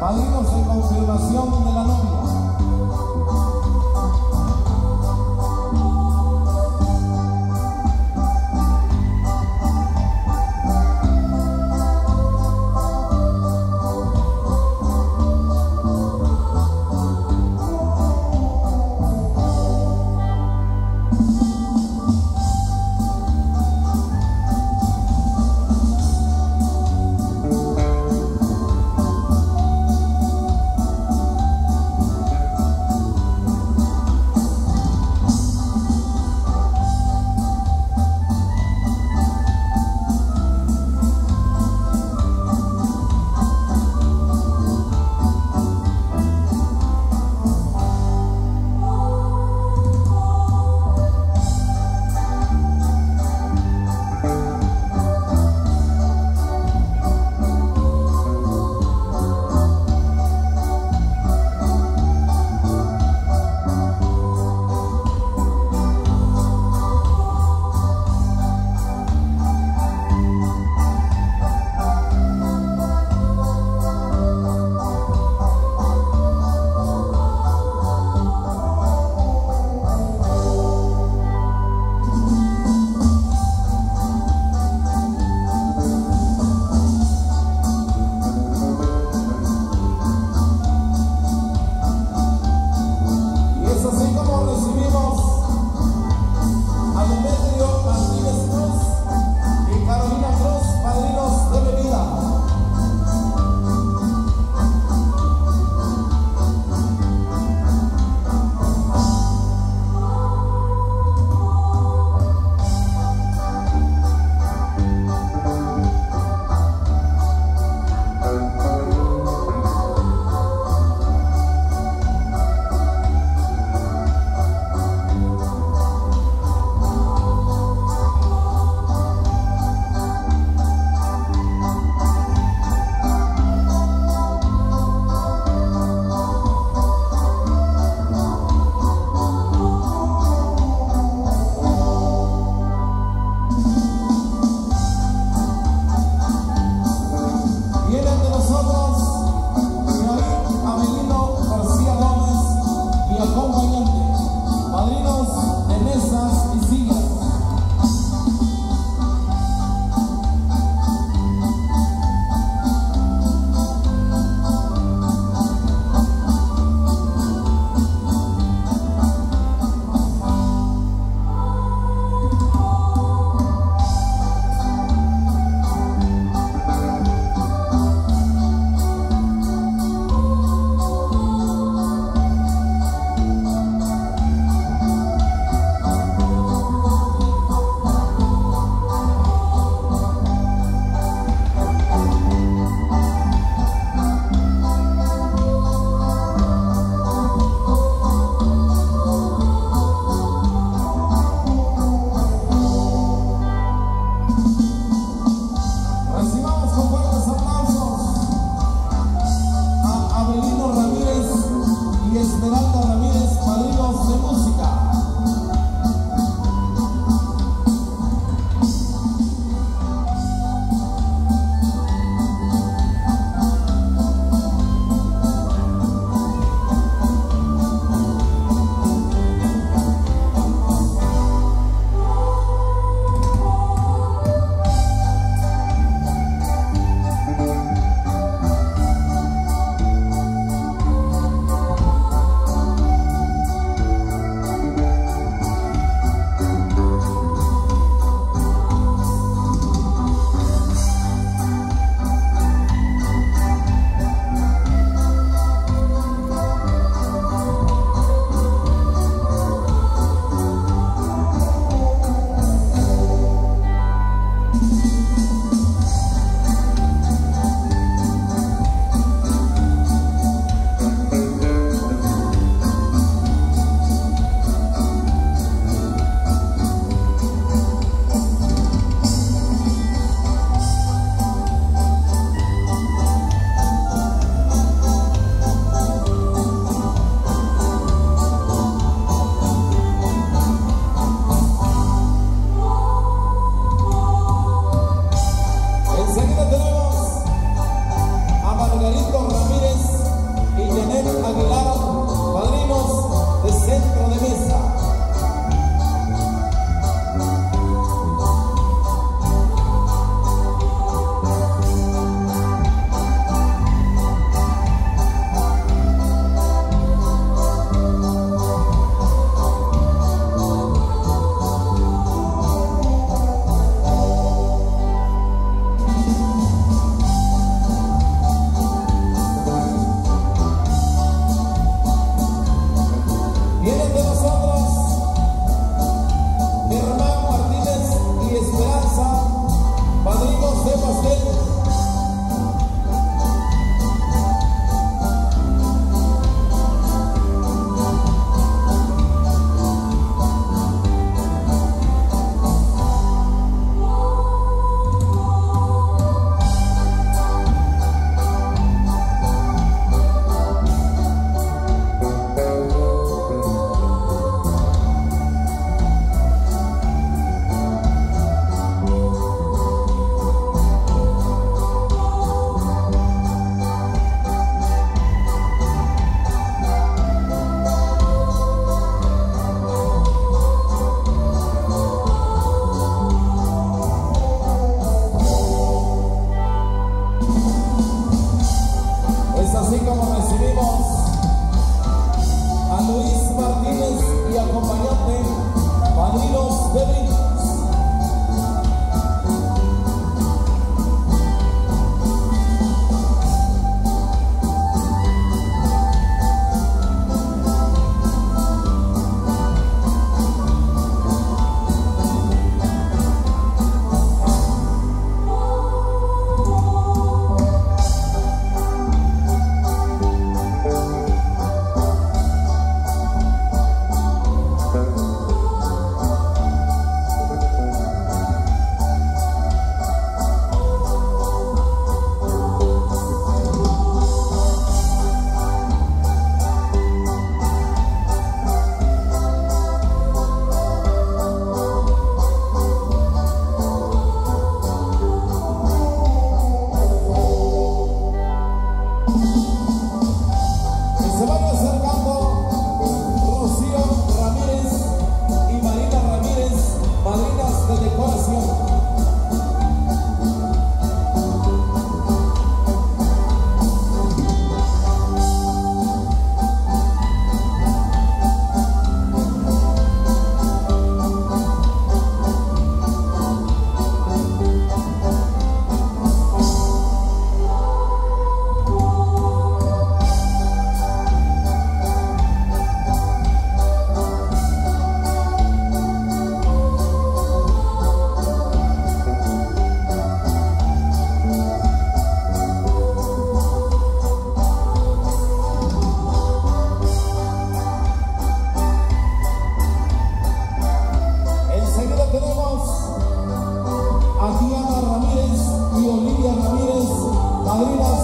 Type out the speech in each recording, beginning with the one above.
Padrinos en confirmación de la novia.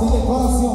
Pentecostes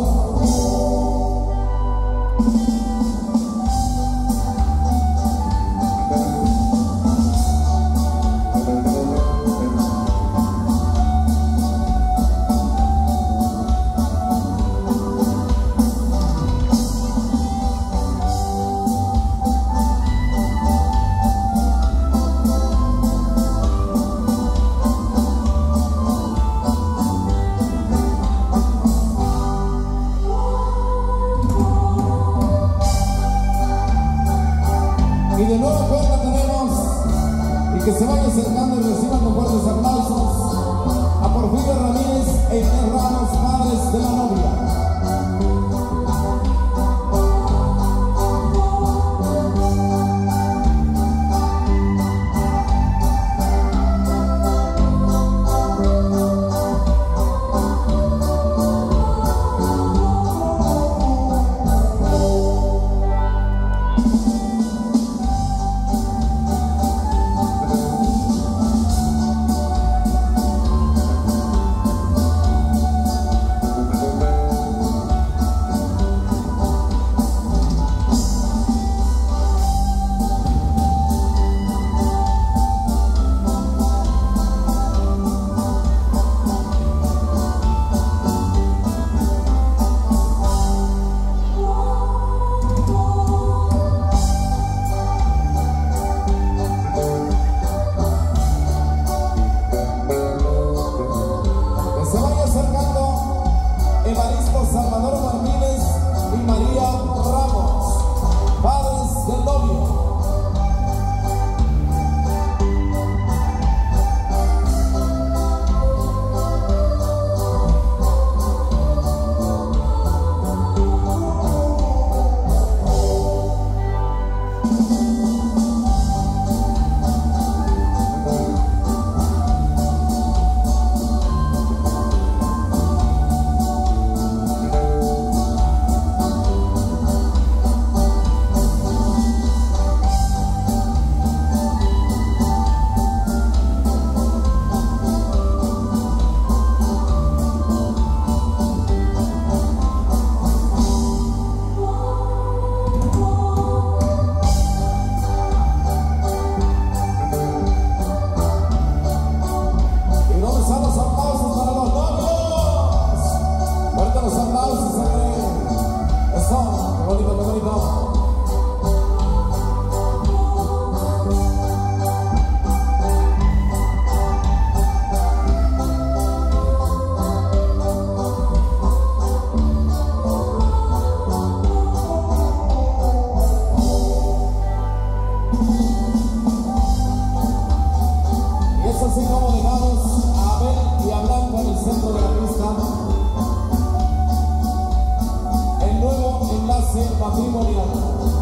sempre patrimonial.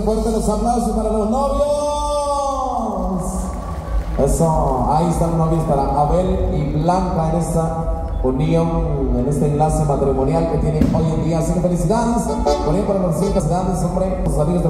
fuerte los aplausos para los novios. Eso, ahí están novios para Abel y Blanca en esta unión, en este enlace matrimonial que tienen hoy en día. Así que felicidades, por para los felicidades, hombre, los amigos de